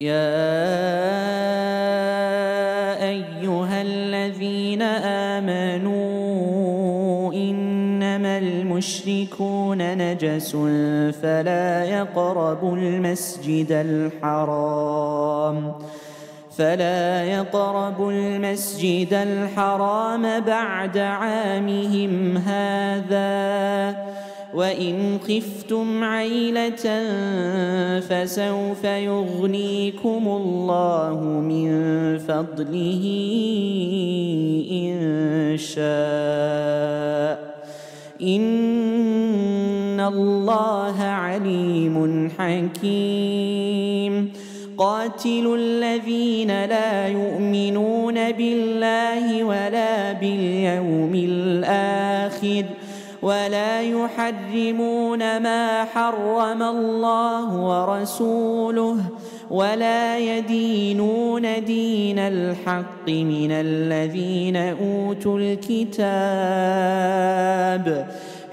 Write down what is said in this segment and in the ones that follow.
يا أيها الذين آمنوا إنما المشركون نجس فلا يقربوا المسجد الحرام فلا يقربوا المسجد الحرام بعد عامهم هذا وإن خفتم عيلة فسوف يغنيكم الله من فضله إن شاء إن الله عليم حكيم قاتلوا الذين لا يؤمنون بالله ولا باليوم الآخر ۖ ولا يحرمون ما حرم الله ورسوله ولا يدينون دين الحق من الذين أوتوا الكتاب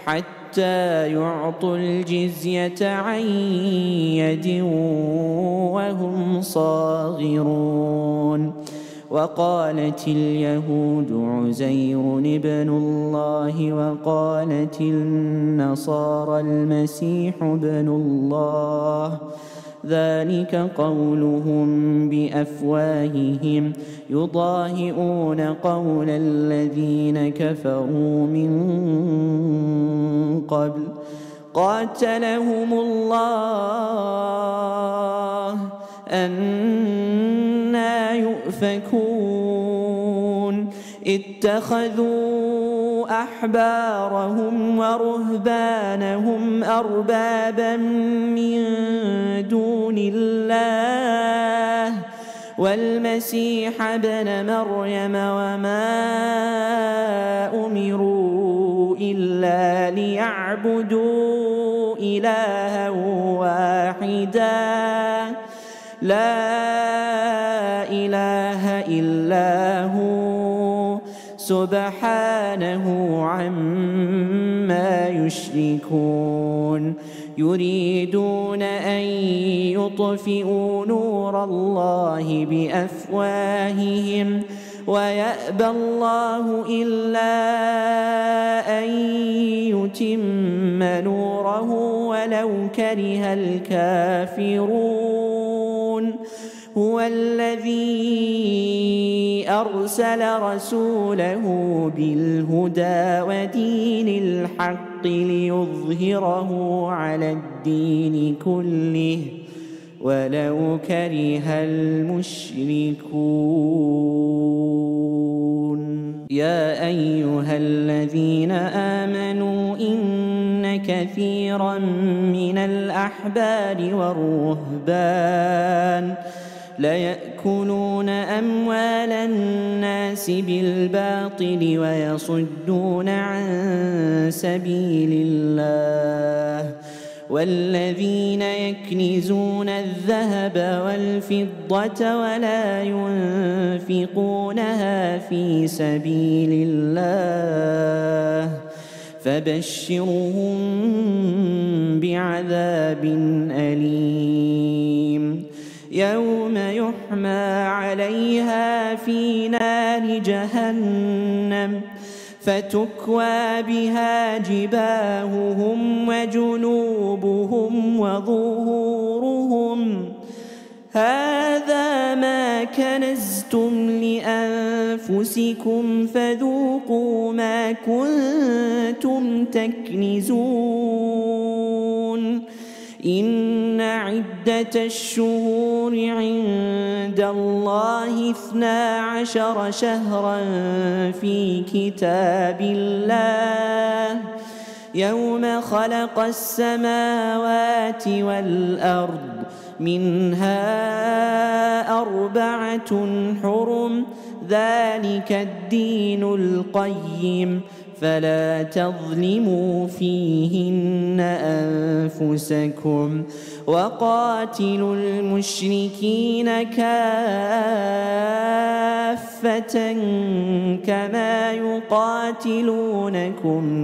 حتى يعطوا الجزية عن يد وهم صاغرون وقالت اليهود عزير ابن الله وقالت النصارى المسيح ابن الله. ذلك قولهم بأفواههم. يضاهئون قول الذين كفروا من قبل. قاتلهم الله. أنا يؤفكون اتخذوا أحبارهم ورهبانهم أربابا من دون الله والمسيح ابن مريم وما أمروا إلا ليعبدوا إلها واحداً لا إله إلا هو سبحانه عما يشركون يريدون أن يطفئوا نور الله بأفواههم ويأبى الله إلا أن يتم نوره ولو كره الكافرون هو الذي أرسل رسوله بالهدى ودين الحق ليظهره على الدين كله ولو كره المشركون. يا أيها الذين آمنوا ان كثيرا من الأحبار والرهبان. ليأكلون أموال الناس بالباطل ويصدون عن سبيل الله. والذين يكنزون الذهب والفضة ولا ينفقونها في سبيل الله. فبشرهم بعذاب أليم. يوم يحمى عليها في نار جهنم فتكوى بها جباههم وجنوبهم وظهورهم. هذا ما كنزتم لأنفسكم فذوقوا ما كنتم تكنزون. إن عدة الشهور عند الله اثنا عشر شهرا في كتاب الله. يوم خلق السماوات والأرض منها أربعة حرم. ذلك الدين القيم فلا تظلموا فيهن أنفسكم وقاتلوا المشركين كافة كما يقاتلونكم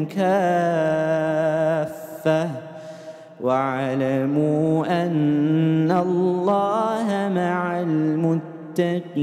كافة واعلموا أن الله مع المتقين.